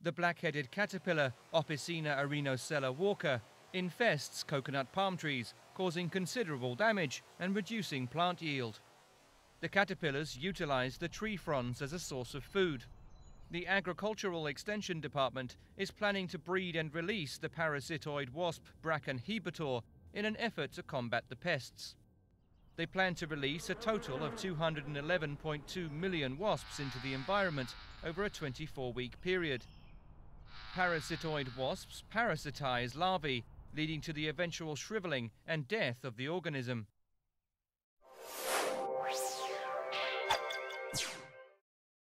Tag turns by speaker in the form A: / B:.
A: The black-headed caterpillar, Opisina arenosella walker, infests coconut palm trees, causing considerable damage and reducing plant yield. The caterpillars utilize the tree fronds as a source of food. The Agricultural Extension Department is planning to breed and release the parasitoid wasp bracon hebetor in an effort to combat the pests. They plan to release a total of 211.2 million wasps into the environment over a 24 week period. Parasitoid wasps parasitize larvae, leading to the eventual shriveling and death of the organism.